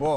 뭐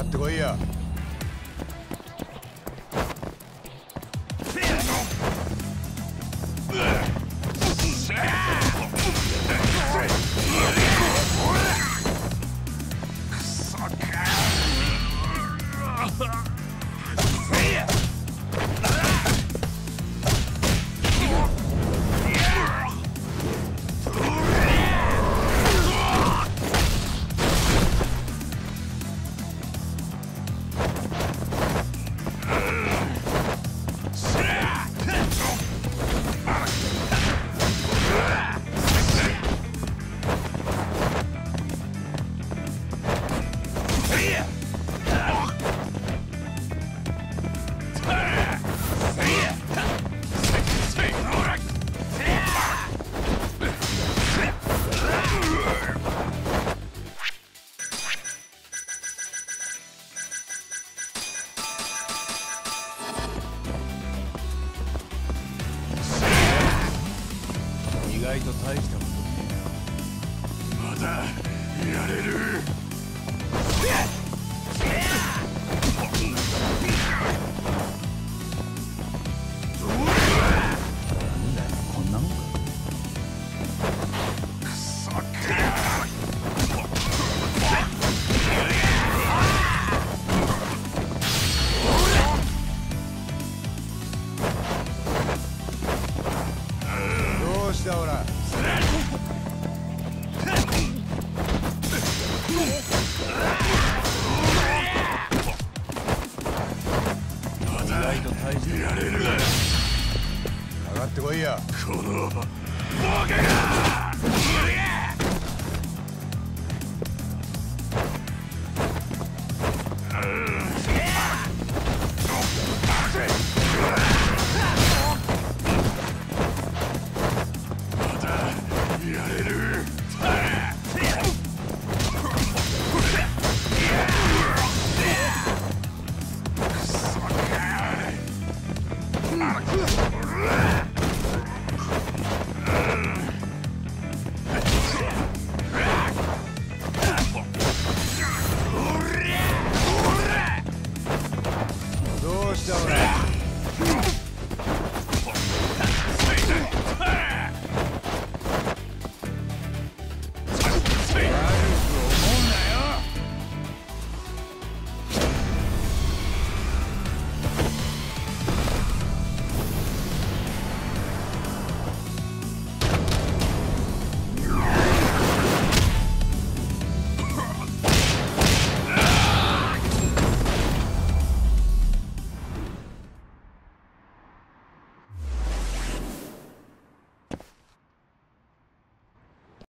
Patrulha. 意外と大したことねえな。まだやれる。や。このボケが yours, though.